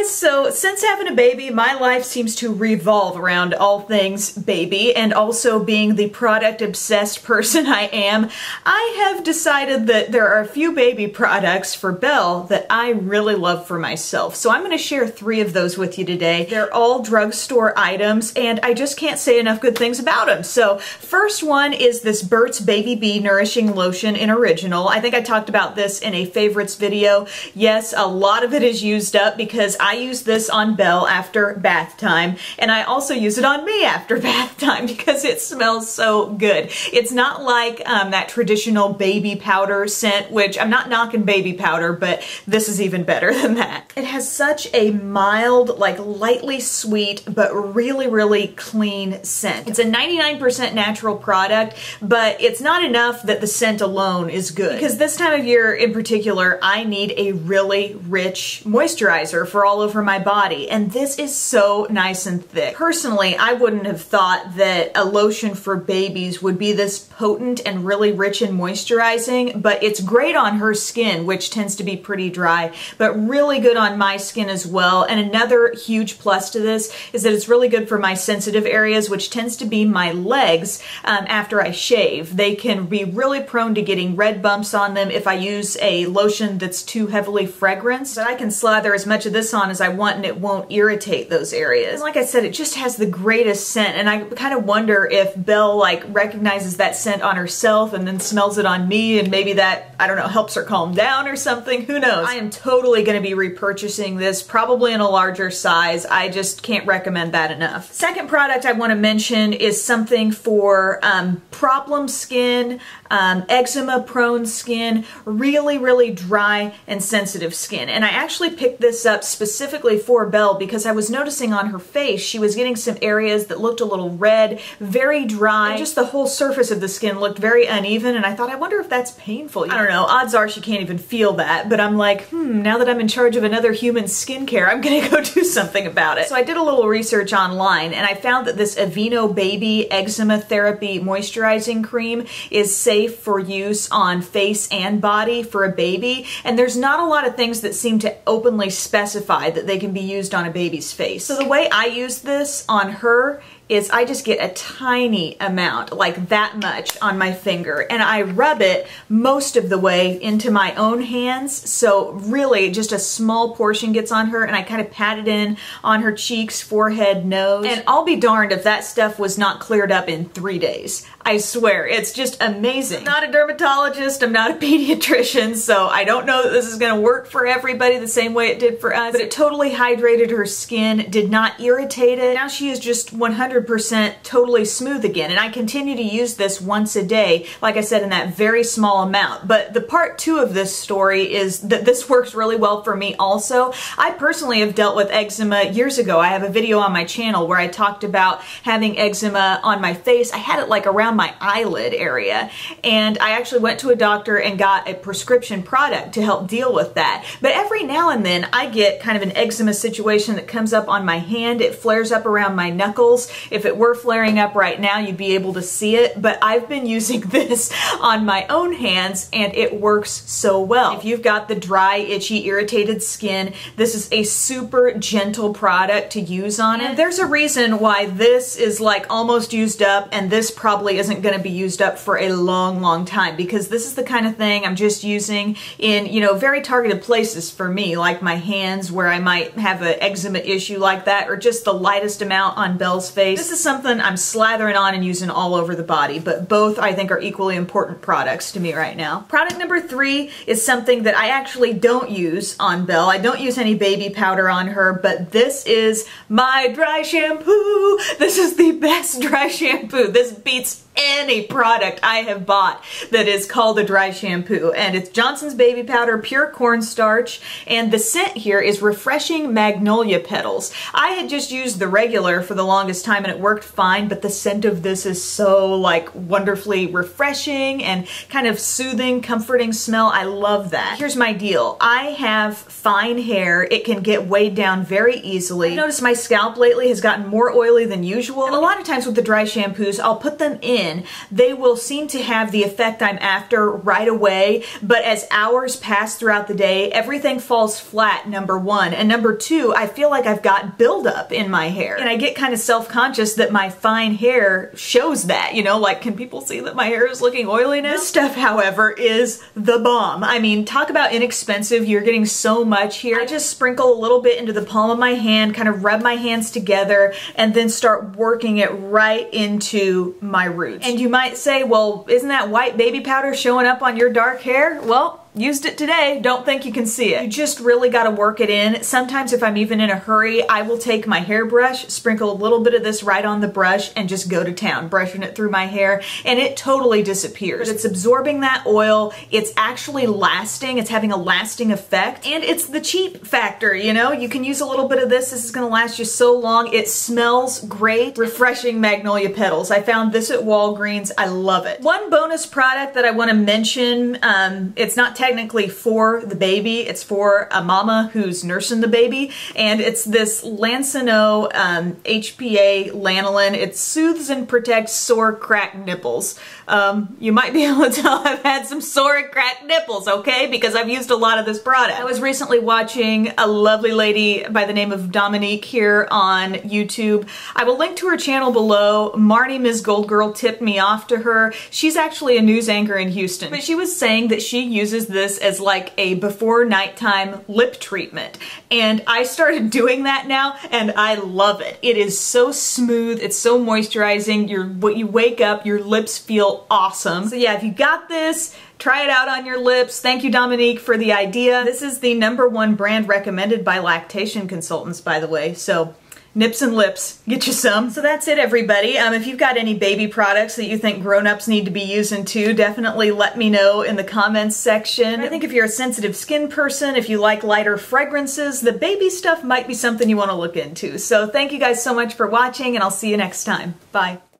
guys, so since having a baby, my life seems to revolve around all things baby and also being the product obsessed person I am, I have decided that there are a few baby products for Belle that I really love for myself. So I'm going to share three of those with you today. They're all drugstore items and I just can't say enough good things about them. So first one is this Burt's Baby Bee Nourishing Lotion in Original. I think I talked about this in a favorites video. Yes, a lot of it is used up because I use this on Belle after bath time and I also use it on me after bath time because it smells so good. It's not like um, that traditional baby powder scent, which I'm not knocking baby powder, but this is even better than that. It has such a mild, like lightly sweet, but really, really clean scent. It's a 99% natural product, but it's not enough that the scent alone is good. Because this time of year in particular, I need a really rich moisturizer for all over my body, and this is so nice and thick. Personally, I wouldn't have thought that a lotion for babies would be this potent and really rich and moisturizing, but it's great on her skin, which tends to be pretty dry, but really good on my skin as well. And another huge plus to this is that it's really good for my sensitive areas, which tends to be my legs um, after I shave. They can be really prone to getting red bumps on them if I use a lotion that's too heavily fragranced. But I can slather as much of this on as I want and it won't irritate those areas. And like I said, it just has the greatest scent and I kind of wonder if Belle like recognizes that scent on herself and then smells it on me and maybe that, I don't know, helps her calm down or something. Who knows? I am totally going to be repurchasing this, probably in a larger size. I just can't recommend that enough. Second product I want to mention is something for um, problem skin, um, eczema prone skin, really, really dry and sensitive skin. And I actually picked this up specifically for Belle because I was noticing on her face she was getting some areas that looked a little red, very dry. Just the whole surface of the skin looked very uneven and I thought, I wonder if that's painful. I don't know, odds are she can't even feel that, but I'm like, hmm, now that I'm in charge of another human skincare, I'm gonna go do something about it. So I did a little research online and I found that this Aveeno Baby Eczema Therapy Moisturizing Cream is safe for use on face and body for a baby, and there's not a lot of things that seem to openly specify that they can be used on a baby's face. So the way I use this on her is I just get a tiny amount, like that much on my finger, and I rub it most of the way into my own hands. So really just a small portion gets on her and I kind of pat it in on her cheeks, forehead, nose. And I'll be darned if that stuff was not cleared up in three days. I swear, it's just amazing. I'm not a dermatologist, I'm not a pediatrician, so I don't know that this is gonna work for everybody the same way it did for us, but it totally hydrated her skin, did not irritate it. Now she is just 100% totally smooth again, and I continue to use this once a day, like I said, in that very small amount. But the part two of this story is that this works really well for me also. I personally have dealt with eczema years ago. I have a video on my channel where I talked about having eczema on my face. I had it like around my eyelid area. And I actually went to a doctor and got a prescription product to help deal with that. But every now and then I get kind of an eczema situation that comes up on my hand. It flares up around my knuckles. If it were flaring up right now, you'd be able to see it. But I've been using this on my own hands and it works so well. If you've got the dry, itchy, irritated skin, this is a super gentle product to use on it. There's a reason why this is like almost used up and this probably isn't going to be used up for a long, long time because this is the kind of thing I'm just using in, you know, very targeted places for me, like my hands where I might have an eczema issue like that or just the lightest amount on Belle's face. This is something I'm slathering on and using all over the body, but both I think are equally important products to me right now. Product number three is something that I actually don't use on Belle. I don't use any baby powder on her, but this is my dry shampoo. This is the best dry shampoo. This beats any product I have bought that is called a dry shampoo and it's Johnson's Baby Powder Pure Cornstarch and the scent here is Refreshing Magnolia Petals. I had just used the regular for the longest time and it worked fine but the scent of this is so like wonderfully refreshing and kind of soothing, comforting smell. I love that. Here's my deal. I have fine hair. It can get weighed down very easily. I noticed my scalp lately has gotten more oily than usual and a lot of times with the dry shampoos I'll put them in in, they will seem to have the effect I'm after right away, but as hours pass throughout the day, everything falls flat, number one. And number two, I feel like I've got buildup in my hair. And I get kind of self-conscious that my fine hair shows that, you know, like, can people see that my hair is looking oily now? This stuff, however, is the bomb. I mean, talk about inexpensive. You're getting so much here. I just sprinkle a little bit into the palm of my hand, kind of rub my hands together, and then start working it right into my roots. And you might say, well, isn't that white baby powder showing up on your dark hair? Well, used it today, don't think you can see it. You just really gotta work it in. Sometimes if I'm even in a hurry, I will take my hairbrush, sprinkle a little bit of this right on the brush, and just go to town, brushing it through my hair, and it totally disappears. But it's absorbing that oil, it's actually lasting, it's having a lasting effect, and it's the cheap factor, you know? You can use a little bit of this, this is gonna last you so long. It smells great. Refreshing magnolia petals. I found this at Walgreens, I love it. One bonus product that I wanna mention, um, it's not technically for the baby. It's for a mama who's nursing the baby. And it's this Lansinoh um, HPA lanolin. It soothes and protects sore, cracked nipples. Um, you might be able to tell I've had some sore and cracked nipples, okay? Because I've used a lot of this product. I was recently watching a lovely lady by the name of Dominique here on YouTube. I will link to her channel below. Marnie Ms. Gold Girl tipped me off to her. She's actually a news anchor in Houston. But she was saying that she uses this as like a before nighttime lip treatment. And I started doing that now and I love it. It is so smooth, it's so moisturizing. You're, when you wake up, your lips feel awesome. So yeah, if you got this, Try it out on your lips. Thank you, Dominique, for the idea. This is the number one brand recommended by lactation consultants, by the way. So nips and lips, get you some. So that's it everybody. Um, if you've got any baby products that you think grown-ups need to be using too, definitely let me know in the comments section. I think if you're a sensitive skin person, if you like lighter fragrances, the baby stuff might be something you want to look into. So thank you guys so much for watching and I'll see you next time. Bye.